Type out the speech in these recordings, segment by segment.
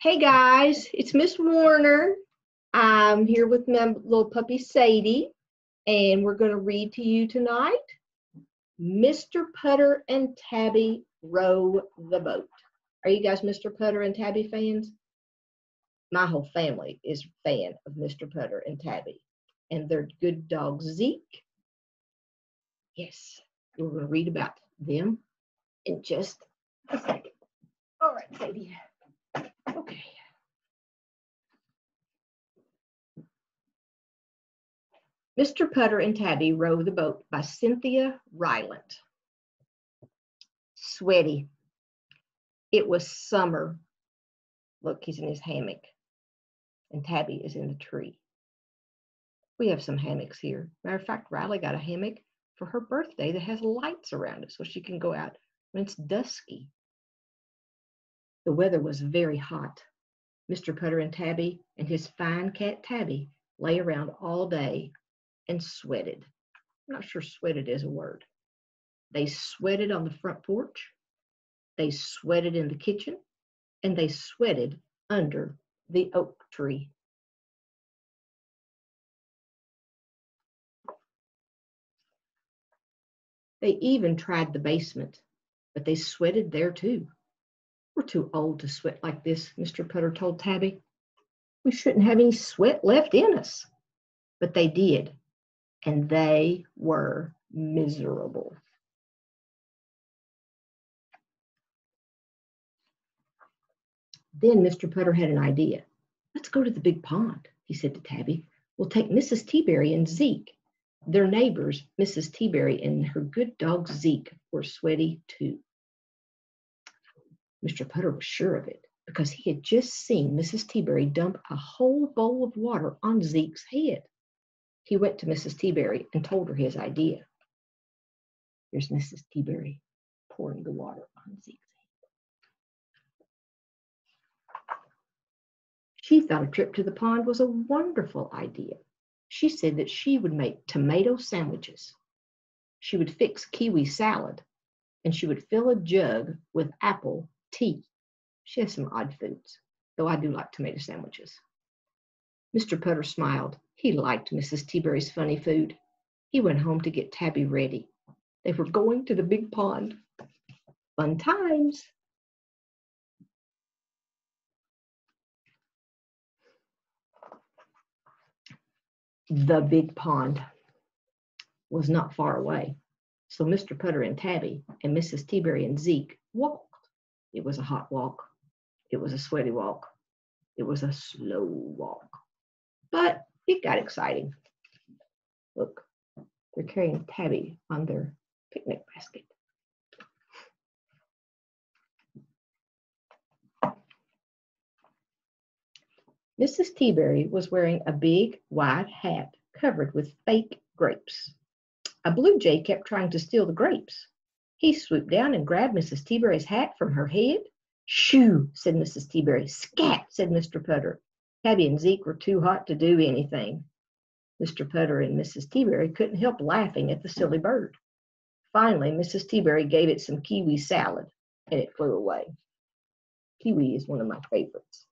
Hey guys, it's Miss Warner. I'm here with my little puppy Sadie, and we're going to read to you tonight Mr. Putter and Tabby Row the Boat. Are you guys Mr. Putter and Tabby fans? My whole family is a fan of Mr. Putter and Tabby, and their good dog Zeke. Yes, we're going to read about them in just a second. All right, Sadie. Mr. Putter and Tabby row the boat by Cynthia Rylant. Sweaty. It was summer. Look, he's in his hammock. And Tabby is in the tree. We have some hammocks here. Matter of fact, Riley got a hammock for her birthday that has lights around it so she can go out when it's dusky. The weather was very hot. Mr. Putter and Tabby and his fine cat Tabby lay around all day and sweated. I'm not sure sweated is a word. They sweated on the front porch, they sweated in the kitchen, and they sweated under the oak tree. They even tried the basement, but they sweated there too. We're too old to sweat like this, Mr. Putter told Tabby. We shouldn't have any sweat left in us. But they did, and they were miserable. Then Mr. Putter had an idea. Let's go to the big pond, he said to Tabby. We'll take Mrs. Teaberry and Zeke. Their neighbors, Mrs. Teaberry and her good dog Zeke, were sweaty too. Mr. Putter was sure of it because he had just seen Mrs. Teaberry dump a whole bowl of water on Zeke's head. He went to Mrs. Teaberry and told her his idea. Here's Mrs. Teaberry pouring the water on Zeke's head. She thought a trip to the pond was a wonderful idea. She said that she would make tomato sandwiches. She would fix kiwi salad, and she would fill a jug with apple tea. She has some odd foods, though I do like tomato sandwiches. Mr. Putter smiled. He liked Mrs. Teaberry's funny food. He went home to get Tabby ready. They were going to the big pond. Fun times. The big pond was not far away. So Mr. Putter and Tabby and Mrs. Teaberry and Zeke walked it was a hot walk. It was a sweaty walk. It was a slow walk. But it got exciting. Look, they're carrying Tabby on their picnic basket. Mrs. Teaberry was wearing a big white hat covered with fake grapes. A blue jay kept trying to steal the grapes. He swooped down and grabbed Mrs. Teaberry's hat from her head. Shoo, said Mrs. Teaberry. Scat, said Mr. Putter. Tabby and Zeke were too hot to do anything. Mr. Putter and Mrs. Teaberry couldn't help laughing at the silly bird. Finally, Mrs. Teaberry gave it some kiwi salad, and it flew away. Kiwi is one of my favorites.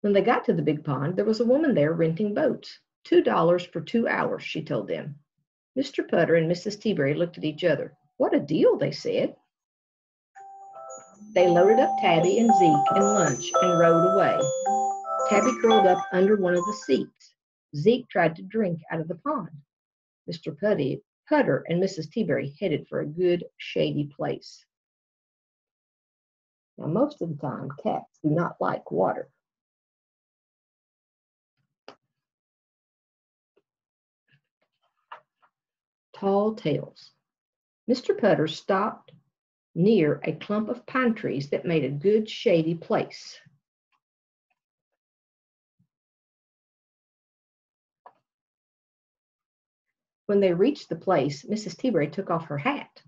When they got to the big pond, there was a woman there renting boats. Two dollars for two hours, she told them. Mr. Putter and Mrs. Teaberry looked at each other. What a deal, they said. They loaded up Tabby and Zeke and lunch and rode away. Tabby curled up under one of the seats. Zeke tried to drink out of the pond. Mr. Putty, Putter and Mrs. Teaberry headed for a good, shady place. Now, most of the time, cats do not like water. tall tales. Mr. Putter stopped near a clump of pine trees that made a good shady place. When they reached the place, Mrs. Teaberry took off her hat.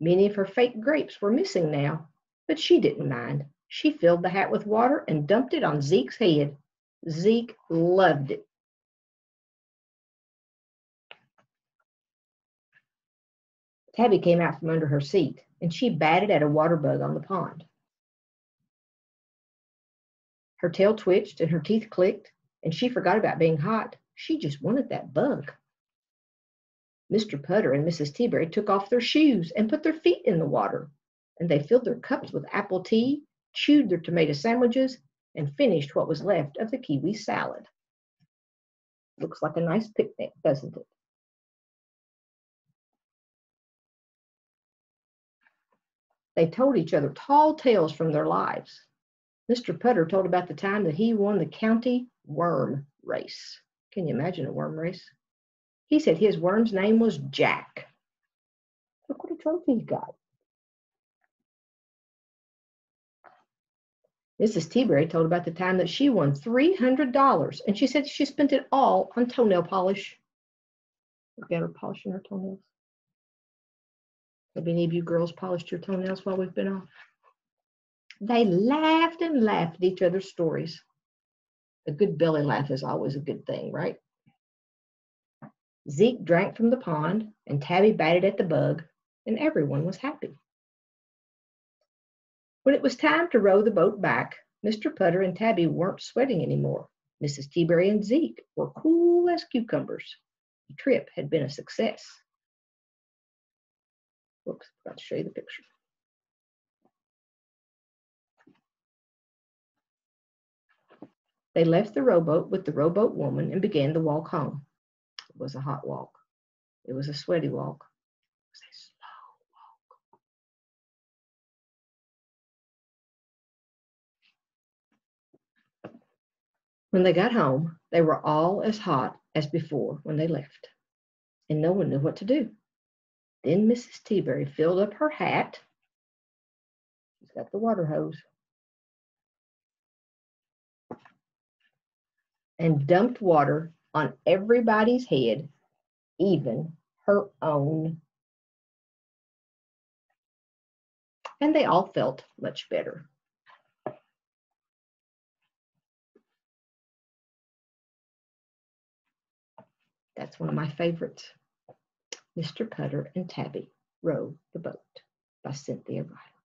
Many of her fake grapes were missing now, but she didn't mind. She filled the hat with water and dumped it on Zeke's head. Zeke loved it. Tabby came out from under her seat and she batted at a water bug on the pond. Her tail twitched and her teeth clicked, and she forgot about being hot. She just wanted that bug. Mr. Putter and Mrs. Teaberry took off their shoes and put their feet in the water, and they filled their cups with apple tea, chewed their tomato sandwiches, and finished what was left of the kiwi salad. Looks like a nice picnic, doesn't it? They told each other tall tales from their lives. Mr. Putter told about the time that he won the county worm race. Can you imagine a worm race? He said his worm's name was Jack. Look what a trophy he got. Mrs. Teaberry told about the time that she won $300 and she said she spent it all on toenail polish. Look at her polishing her toenails. Have any of you girls polished your toenails while we've been off? They laughed and laughed at each other's stories. A good belly laugh is always a good thing, right? Zeke drank from the pond, and Tabby batted at the bug, and everyone was happy. When it was time to row the boat back, Mr. Putter and Tabby weren't sweating anymore. Mrs. Teaberry and Zeke were cool as cucumbers. The trip had been a success. Oops, forgot to show you the picture. They left the rowboat with the rowboat woman and began the walk home. It was a hot walk. It was a sweaty walk. It was a slow walk. When they got home, they were all as hot as before when they left, and no one knew what to do. Then Mrs. Teaberry filled up her hat. She's got the water hose. And dumped water on everybody's head, even her own. And they all felt much better. That's one of my favorites. Mr. Putter and Tabby row the boat by Cynthia Rylant.